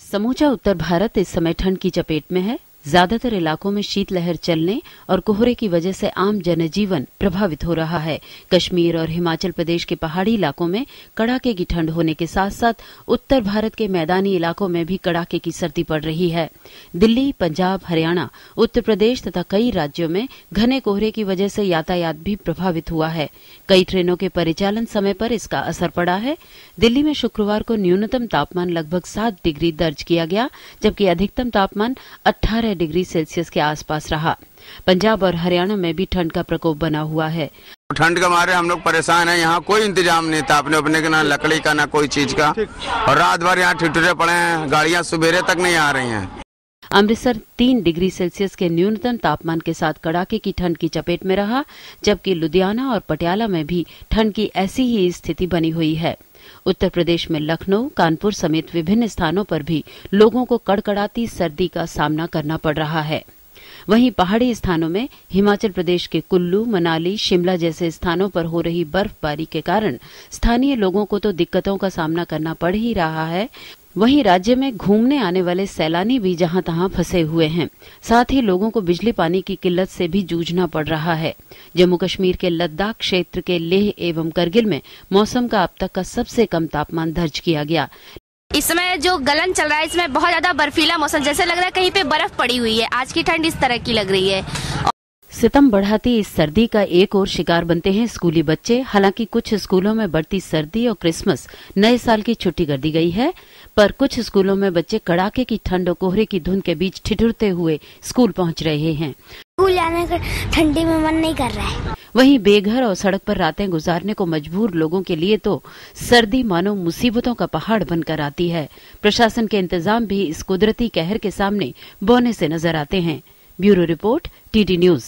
समूचा उत्तर भारत इस समय ठंड की चपेट में है। ज़्यादातर इलाकों में शीतलहर चलने और कोहरे की वजह से आम जनजीवन प्रभावित हो रहा है। कश्मीर और हिमाचल प्रदेश के पहाड़ी इलाकों में कड़ाके की ठंड होने के साथ साथ उत्तर भारत के मैदानी इलाकों में भी कड़ाके की सर्दी पड़ रही है। दिल्ली, पंजाब, हरियाणा, उत्तर प्रदेश तथा कई राज्यों में घने कोहरे की वजह से यातायात भी प्रभावित हुआ है। कई ट्रेनों के परिचालन समय पर इसका असर पड़ा है। दिल्ली में शुक्रवार को न्यूनतम तापमान लगभग सात डिग्री दर्ज किया गया, जबकि अधिकतम तापमान अठारह डिग्री सेल्सियस के आसपास रहा। पंजाब और हरियाणा में भी ठंड का प्रकोप बना हुआ है। ठंड के मारे हम लोग परेशान हैं। यहाँ कोई इंतज़ाम नहीं था अपने अपने के, ना लकड़ी का, ना कोई चीज़ का। और रात भर यहाँ ठिठुरे पड़े हैं, गाड़ियाँ सुबेरे तक नहीं आ रही हैं। अमृतसर तीन डिग्री सेल्सियस के न्यूनतम तापमान के साथ कड़ाके की ठंड की चपेट में रहा, जबकि लुधियाना और पटियाला में भी ठंड की ऐसी ही स्थिति बनी हुई है। उत्तर प्रदेश में लखनऊ, कानपुर समेत विभिन्न स्थानों पर भी लोगों को कड़कड़ाती सर्दी का सामना करना पड़ रहा है। वहीं पहाड़ी स्थानों में हिमाचल प्रदेश के कुल्लू, मनाली, शिमला जैसे स्थानों पर हो रही बर्फबारी के कारण स्थानीय लोगों को तो दिक्कतों का सामना करना पड़ ही रहा है वहीं राज्य में घूमने आने वाले सैलानी भी जहाँ तहां फंसे हुए हैं। साथ ही लोगों को बिजली पानी की किल्लत से भी जूझना पड़ रहा है। जम्मू कश्मीर के लद्दाख क्षेत्र के लेह एवं करगिल में मौसम का अब तक का सबसे कम तापमान दर्ज किया गया। इस समय जो गलन चल रहा है, इसमें बहुत ज़्यादा बर्फीला मौसम, जैसे लग रहा है कहीं पे बर्फ़ पड़ी हुई है। आज की ठंड इस तरह की लग रही है। सितम बढ़ाती इस सर्दी का एक और शिकार बनते हैं स्कूली बच्चे। हालाँकि कुछ स्कूलों में बढ़ती सर्दी और क्रिसमस नए साल की छुट्टी कर दी गई है पर कुछ स्कूलों में बच्चे कड़ाके की ठंड और कोहरे की धुंध के बीच ठिठुरते हुए स्कूल पहुँच रहे हैं। स्कूल जाने का ठंडी में मन नहीं कर रहा है। वहीं बेघर और सड़क पर रातें गुजारने को मजबूर लोगों के लिए तो सर्दी मानो मुसीबतों का पहाड़ बनकर आती है। प्रशासन के इंतज़ाम भी इस कुदरती कहर के सामने बौने से नज़र आते हैं। Bureau report TT news.